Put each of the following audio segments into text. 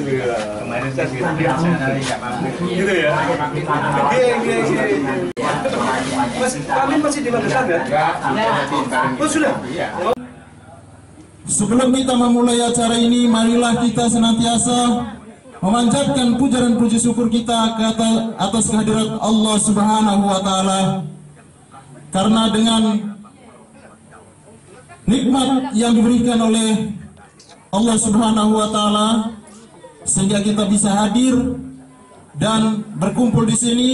Kemarin gitu. Gitu ya? Mas, kami masih di? Oh, sudah? Sebelum kita memulai acara ini, marilah kita senantiasa memanjatkan puja dan puji syukur kita ke atas, atas kehadirat Allah Subhanahu wa taala. Karena dengan nikmat yang diberikan oleh Allah Subhanahu wa taala sehingga kita bisa hadir dan berkumpul di sini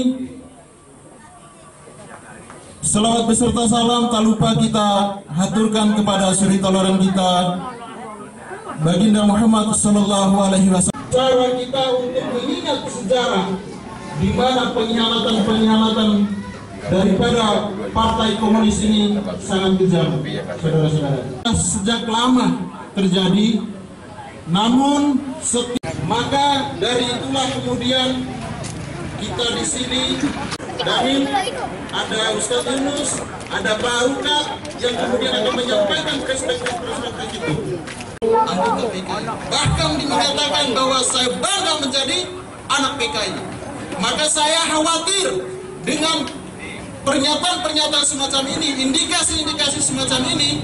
Selawat beserta salam tak lupa kita haturkan kepada suri toleran kita Baginda Muhammad Sallallahu Alaihi Wasallam. Cara kita untuk mengingat sejarah di mana pengkhianatan-pengkhianatan daripada partai komunis ini sangat kejam, saudara-saudara. Sejak lama terjadi, namun setiap maka dari itulah kemudian kita di sini Dahil ada Ustaz Yunus, ada Pak Ruka yang kemudian akan menyampaikan perspektif-perspektif itu. Anggota PKI. Bahkan mengatakan bahwa saya bangga menjadi anak PKI. Maka saya khawatir dengan pernyataan-pernyataan semacam ini, indikasi-indikasi semacam ini,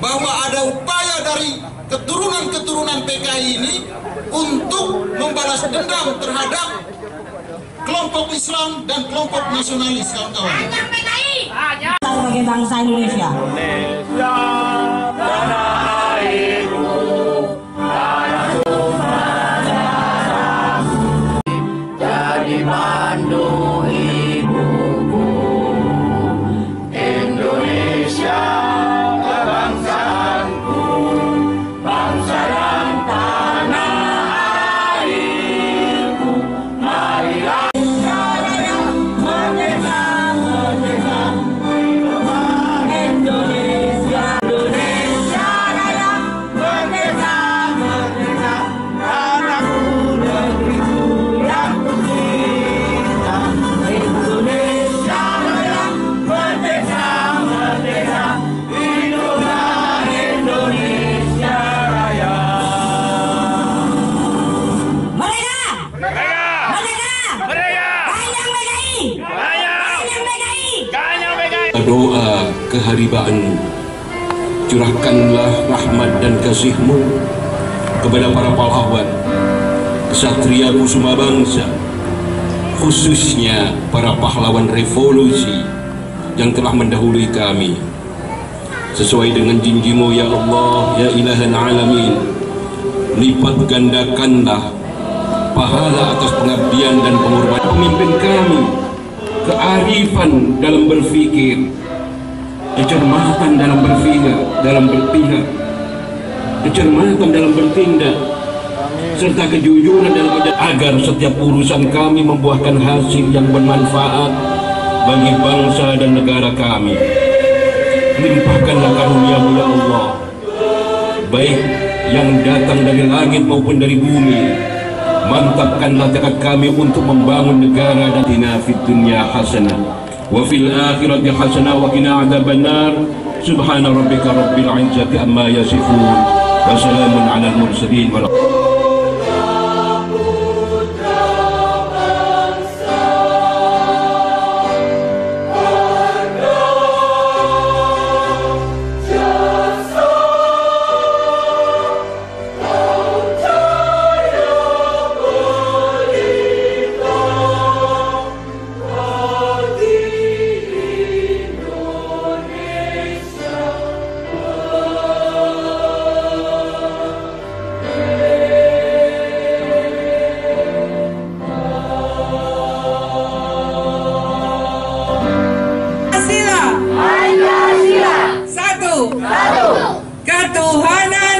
bahwa ada upaya dari keturunan-keturunan PKI ini untuk membalas dendam terhadap kelompok Islam dan kelompok nasionalis kawan-kawan. Sebagai bangsa Indonesia. Jadi Doa keharibaanmu curahkanlah rahmat dan kasihmu kepada para pahlawan kesatria kusuma bangsa khususnya para pahlawan revolusi yang telah mendahului kami. Sesuai dengan janjimu ya Allah ya ilahan alamin lipat gandakanlah pahala atas pengabdian dan pengorbanan pemimpin kami kearifan dalam berpikir kecermatan dalam berpihak dalam berpihak kecermatan dalam bertindak serta kejujuran dalam agar setiap urusan kami membuahkan hasil yang bermanfaat bagi bangsa dan negara kami. Limpahkanlah karunia-Mu ya Allah baik yang datang dari langit maupun dari bumi mantapkanlah tekad kami untuk membangun negara dan tina fid dunya hasanah wa fil akhirati hasanah wa qina adzabannar subhana rabbika rabbil izzati amma yasifun. Wa salamun alal mursalin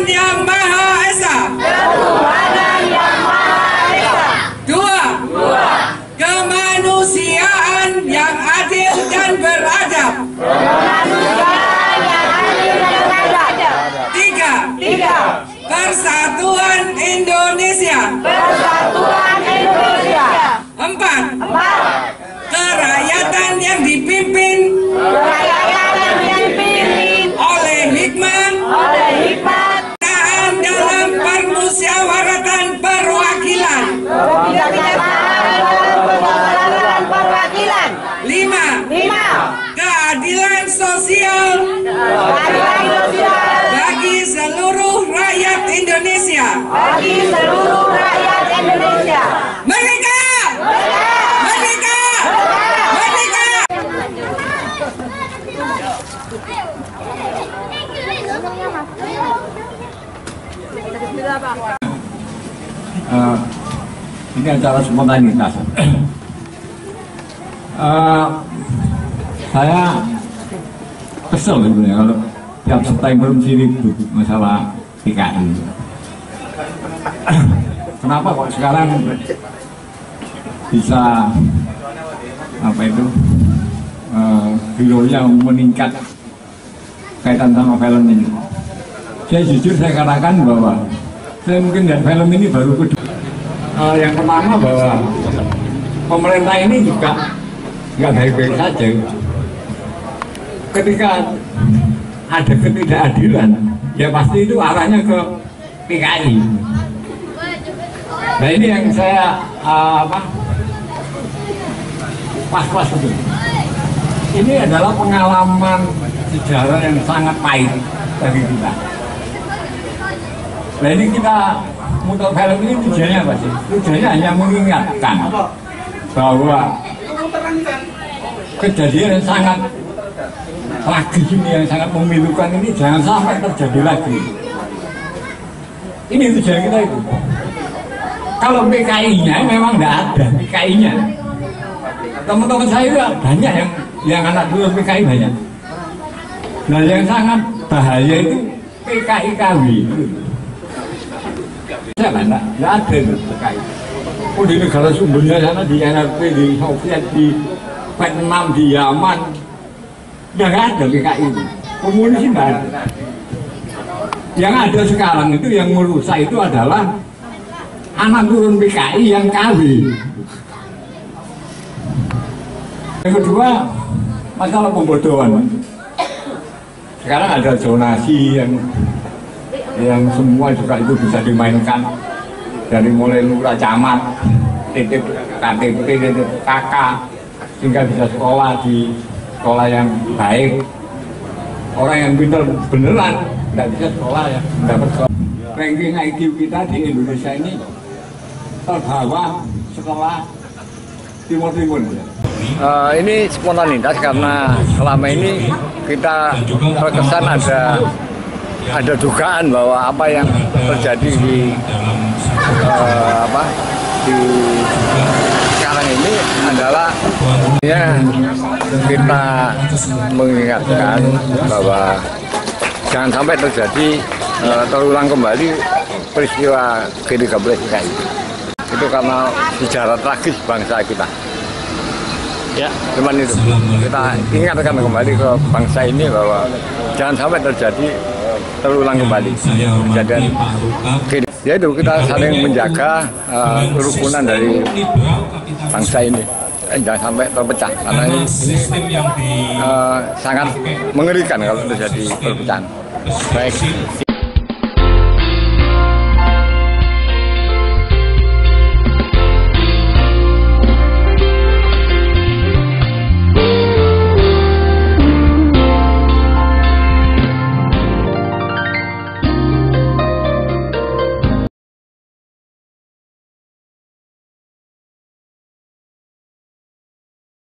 yang Maha Esa. Ketuhanan yang Maha Dua. Dua. Kemanusiaan yang adil dan beradab. Tiga. Persatuan Indonesia. Empat. Empat. Kerakyatan yang dipimpin bagi seluruh rakyat Indonesia. Merdeka! Merdeka! Merdeka! Merdeka! Uh, ini acara spontanitas. uh, saya kesel sebenarnya kalau tiap September mesti ribut masalah PKI. Kenapa kok sekarang bisa apa itu viewnya meningkat kaitan sama film ini? Saya jujur saya katakan bahwa saya mungkin lihat film ini baru kedua. Eh, yang pertama bahwa pemerintah ini juga nggak baik-baik saja. Ketika ada ketidakadilan, ya pasti itu arahnya ke PKI. Nah ini yang saya eh, apa pas-pas itu. Ini adalah pengalaman sejarah yang sangat pahit bagi kita. Nah ini kita untuk film ini tujuannya apa sih? Tujuannya hanya mengingatkan bahwa kejadian yang sangat tragis ini yang sangat memilukan ini jangan sampai terjadi lagi. Ini tujuan kita itu. Kalau PKI-nya memang tidak ada PKI-nya. Teman-teman saya juga banyak yang yang anak dulu PKI banyak. Nah yang sangat bahaya itu PKI KW. Saya enggak, enggak ada itu PKI. Oh di negara sumbernya sana di NRP, di Soviet, di Vietnam, di Yaman, nggak ada PKI itu. Komunis nggak ada. Yang ada sekarang itu yang merusak itu adalah anak turun PKI yang kawin. Yang kedua, masalah pembodohan. Sekarang ada zonasi yang yang semua juga itu bisa dimainkan dari mulai lurah camat, titip KTP, titip KK, sehingga bisa sekolah di sekolah yang baik. Orang yang pintar beneran tidak bisa sekolah ya, mendapat sekolah. Ranking IQ kita di Indonesia ini terbawa sekolah Timur Timur. Eh, ini spontanitas karena selama ini kita terkesan ada ada dugaan bahwa apa yang terjadi di eh, apa di sekarang ini adalah ya kita mengingatkan bahwa jangan sampai terjadi eh, terulang kembali peristiwa G13 PKI itu karena sejarah tragis bangsa kita. Ya. Cuman itu kita ingatkan kembali ke bangsa ini bahwa jangan sampai terjadi terulang kembali kejadian ya itu kita saling menjaga uh, kerukunan dari bangsa ini. Eh, jangan sampai terpecah karena ini, ini uh, sangat mengerikan kalau terjadi perpecahan. Baik